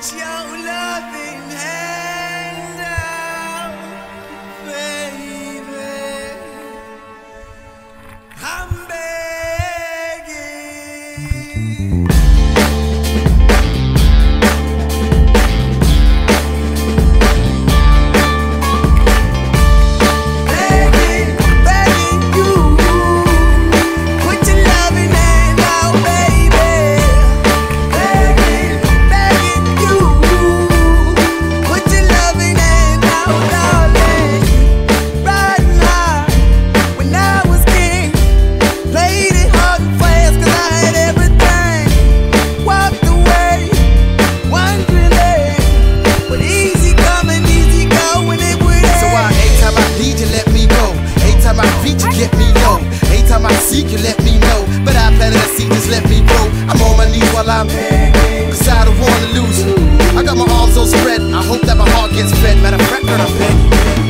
Yeah. While I'm Cause I don't wanna lose. I got my arms all spread. I hope that my heart gets fed. Matter of fact, I'm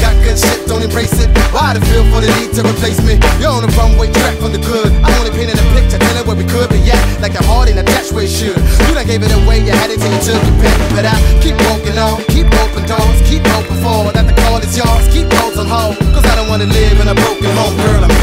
got good shit, don't embrace it? Why the feel for the need to replace me? You're on the runway track from the good. I'm only painting a picture, telling where we could be at. Like a heart ain't attached where it should. You done gave it away, you had it till you took your pick. But I keep walking on, keep open doors, keep open for that the call is yours. Keep those on cause I don't wanna live in a broken home.